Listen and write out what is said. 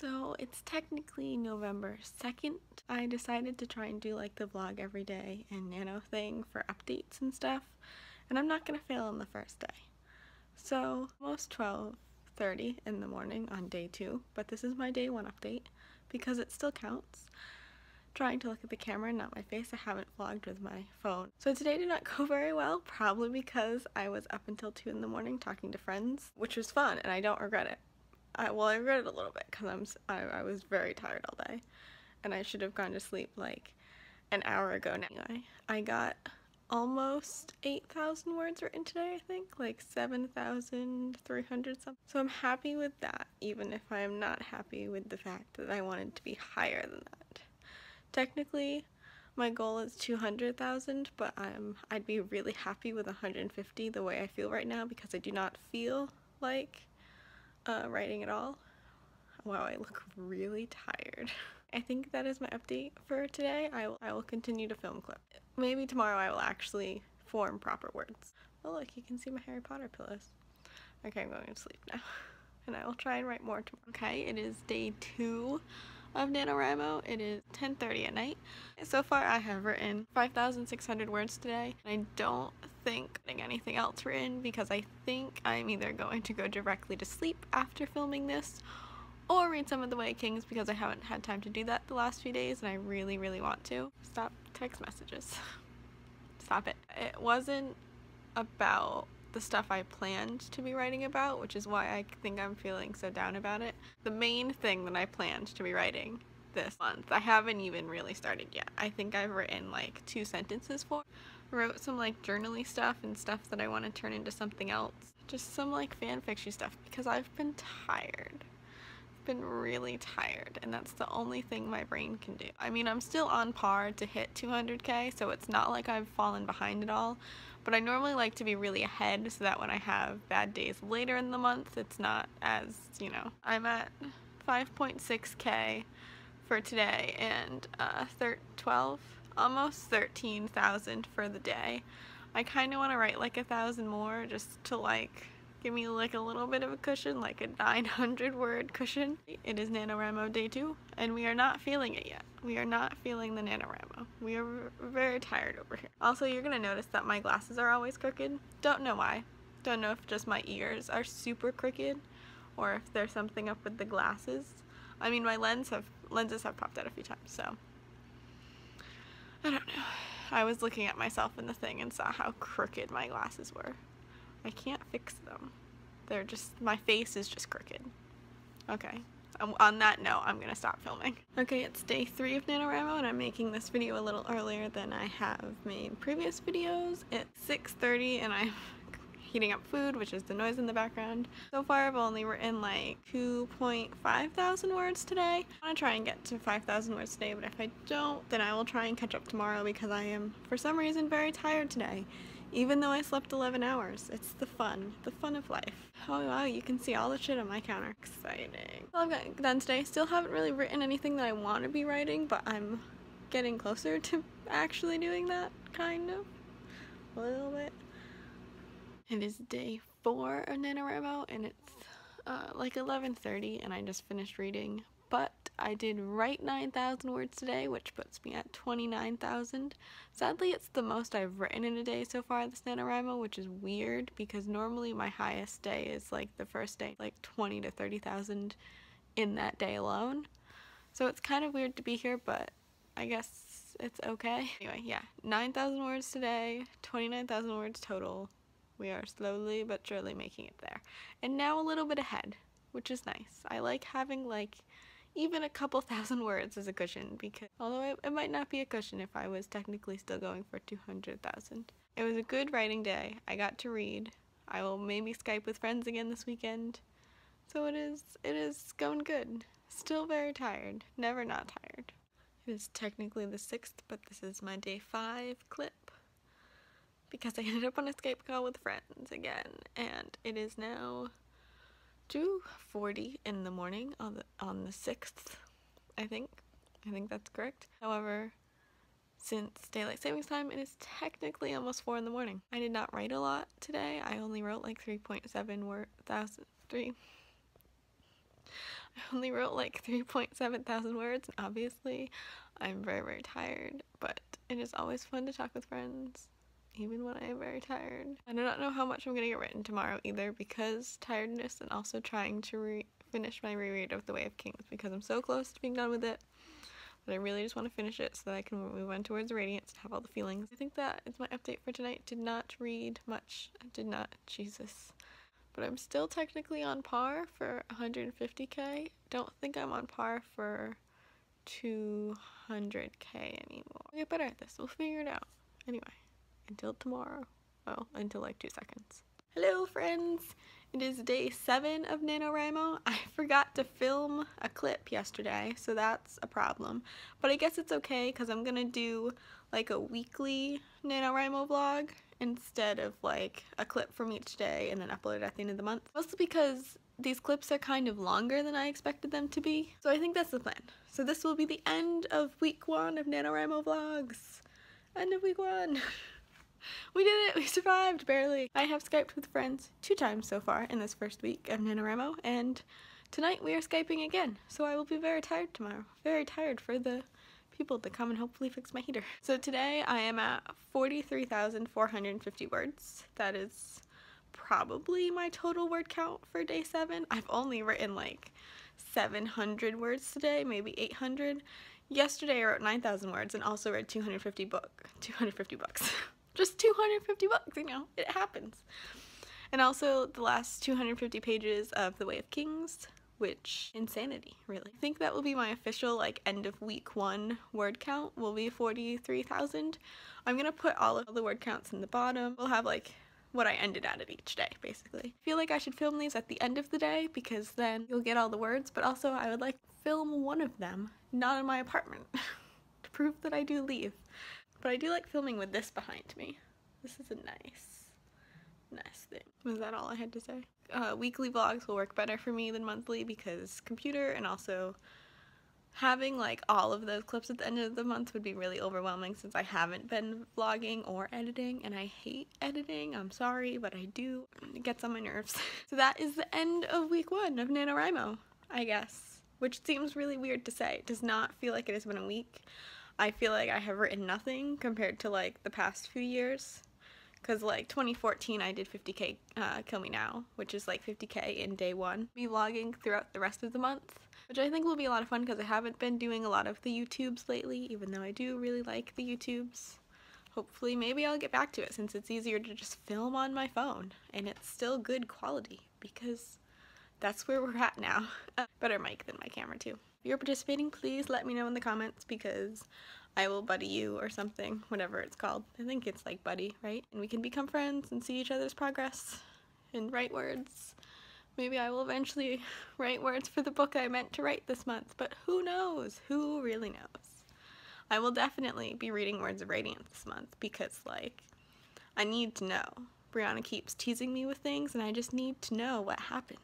So it's technically November 2nd. I decided to try and do like the vlog every day and nano thing for updates and stuff. And I'm not gonna fail on the first day. So almost 12.30 in the morning on day two, but this is my day one update because it still counts. Trying to look at the camera, not my face. I haven't vlogged with my phone. So today did not go very well, probably because I was up until 2 in the morning talking to friends, which was fun and I don't regret it. I, well, I read it a little bit because I'm I, I was very tired all day, and I should have gone to sleep like an hour ago. Now. Anyway, I got almost 8,000 words written today, I think, like 7,300 something. So I'm happy with that, even if I am not happy with the fact that I wanted to be higher than that. Technically, my goal is 200,000, but I'm, I'd be really happy with 150 the way I feel right now because I do not feel like uh, writing at all. Wow, I look really tired. I think that is my update for today. I will, I will continue to film clip. Maybe tomorrow I will actually form proper words. Oh look, you can see my Harry Potter pillows. Okay, I'm going to sleep now. And I will try and write more tomorrow. Okay, it is day two of NaNoWriMo. It is 10.30 at night. So far I have written 5,600 words today. I don't think getting anything else written because I think I'm either going to go directly to sleep after filming this or read some of the Way Kings because I haven't had time to do that the last few days and I really, really want to. Stop text messages. Stop it. It wasn't about the stuff I planned to be writing about, which is why I think I'm feeling so down about it. The main thing that I planned to be writing this month, I haven't even really started yet. I think I've written like two sentences for. wrote some like journaly stuff and stuff that I want to turn into something else. Just some like fanfiction stuff because I've been tired been really tired and that's the only thing my brain can do. I mean, I'm still on par to hit 200k, so it's not like I've fallen behind at all, but I normally like to be really ahead so that when I have bad days later in the month, it's not as, you know, I'm at 5.6k for today and uh, 12, almost 13,000 for the day. I kind of want to write like a thousand more just to like give me like a little bit of a cushion, like a 900 word cushion. It is NaNoWriMo day two, and we are not feeling it yet. We are not feeling the NaNoWriMo. We are very tired over here. Also, you're gonna notice that my glasses are always crooked. Don't know why. Don't know if just my ears are super crooked or if there's something up with the glasses. I mean, my lens have lenses have popped out a few times, so I don't know. I was looking at myself in the thing and saw how crooked my glasses were. I can't fix them. They're just, my face is just crooked. Okay. Um, on that note, I'm gonna stop filming. Okay, it's day three of NaNoWriMo and I'm making this video a little earlier than I have made previous videos. It's 6.30 and I'm heating up food, which is the noise in the background. So far I've only written like 2.5 thousand words today. I want to try and get to 5,000 words today, but if I don't, then I will try and catch up tomorrow because I am, for some reason, very tired today even though I slept 11 hours. It's the fun, the fun of life. Oh wow, you can see all the shit on my counter. Exciting. All I've got done today. Still haven't really written anything that I want to be writing, but I'm getting closer to actually doing that, kind of. A little bit. It is day four of NaNoWriMo, and it's uh, like 11.30, and I just finished reading but I did write 9,000 words today, which puts me at 29,000. Sadly, it's the most I've written in a day so far this NaNoWriMo, which is weird because normally my highest day is like the first day, like 20 to 30,000 in that day alone. So it's kind of weird to be here, but I guess it's okay. Anyway, yeah, 9,000 words today, 29,000 words total. We are slowly but surely making it there. And now a little bit ahead, which is nice. I like having like even a couple thousand words as a cushion because although it, it might not be a cushion if I was technically still going for 200,000. It was a good writing day. I got to read. I will maybe Skype with friends again this weekend. So it is it is going good. Still very tired. Never not tired. It is technically the 6th, but this is my day 5 clip because I ended up on a Skype call with friends again and it is now 2.40 in the morning on the, on the 6th, I think. I think that's correct. However, since daylight savings time, it is technically almost 4 in the morning. I did not write a lot today. I only wrote like 3.7 word thousand three I only wrote like 3.7 thousand words, and obviously I'm very, very tired, but it is always fun to talk with friends, even when I am very tired. I do not know how much I'm gonna get written tomorrow either because tiredness and also trying to finish my reread of The Way of Kings because I'm so close to being done with it. But I really just want to finish it so that I can move on towards Radiance and have all the feelings. I think that is my update for tonight. Did not read much. I did not. Jesus but I'm still technically on par for 150k. Don't think I'm on par for 200k anymore. I'll get better at this. We'll figure it out. Anyway, until tomorrow. Well, until like two seconds. Hello friends! It is day 7 of NaNoWriMo. I forgot to film a clip yesterday, so that's a problem. But I guess it's okay because I'm gonna do like a weekly NaNoWriMo vlog instead of like a clip from each day and then upload it at the end of the month. Mostly because these clips are kind of longer than I expected them to be. So I think that's the plan. So this will be the end of week one of NaNoWriMo vlogs. End of week one. we did it! We survived, barely. I have Skyped with friends two times so far in this first week of NaNoWriMo and tonight we are Skyping again. So I will be very tired tomorrow. Very tired for the people to come and hopefully fix my heater. So today I am at 43,450 words. That is probably my total word count for day seven. I've only written like 700 words today, maybe 800. Yesterday I wrote 9,000 words and also read 250 book, 250 books. Just 250 bucks, you know, it happens. And also the last 250 pages of The Way of Kings, which insanity really. I think that will be my official like end of week one word count will be 43,000. I'm gonna put all of the word counts in the bottom. We'll have like what I ended at at each day basically. I feel like I should film these at the end of the day because then you'll get all the words but also I would like film one of them not in my apartment to prove that I do leave. But I do like filming with this behind me. This is a nice, nice thing. Was that all I had to say? uh, weekly vlogs will work better for me than monthly because computer and also having like all of those clips at the end of the month would be really overwhelming since I haven't been vlogging or editing and I hate editing. I'm sorry, but I do. It gets on my nerves. so that is the end of week one of NaNoWriMo, I guess, which seems really weird to say. It does not feel like it has been a week. I feel like I have written nothing compared to like the past few years because like 2014 I did 50k uh, Kill Me Now, which is like 50k in day one. Be vlogging throughout the rest of the month, which I think will be a lot of fun because I haven't been doing a lot of the YouTubes lately, even though I do really like the YouTubes. Hopefully maybe I'll get back to it since it's easier to just film on my phone and it's still good quality because that's where we're at now. Better mic than my camera too. If you're participating, please let me know in the comments because I will buddy you or something, whatever it's called. I think it's like buddy, right? And we can become friends and see each other's progress and write words. Maybe I will eventually write words for the book I meant to write this month, but who knows? Who really knows? I will definitely be reading Words of Radiance this month because, like, I need to know. Brianna keeps teasing me with things, and I just need to know what happened.